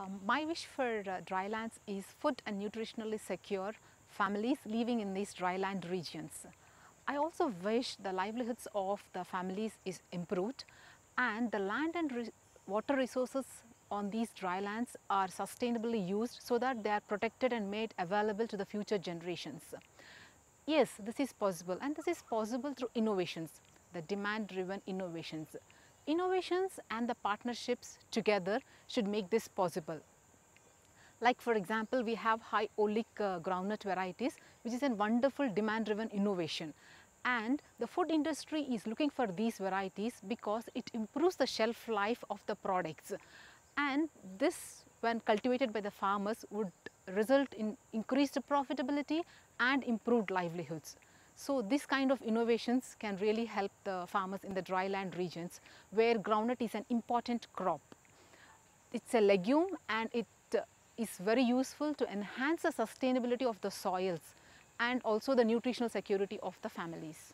Um, my wish for uh, drylands is food and nutritionally secure families living in these dryland regions. I also wish the livelihoods of the families is improved and the land and re water resources on these drylands are sustainably used so that they are protected and made available to the future generations. Yes, this is possible and this is possible through innovations, the demand driven innovations. Innovations and the partnerships together should make this possible. Like for example, we have high oleic uh, groundnut varieties which is a wonderful demand driven innovation and the food industry is looking for these varieties because it improves the shelf life of the products and this when cultivated by the farmers would result in increased profitability and improved livelihoods. So this kind of innovations can really help the farmers in the dryland regions where groundnut is an important crop. It's a legume and it uh, very useful to enhance the sustainability of the soils and also the nutritional security of the families.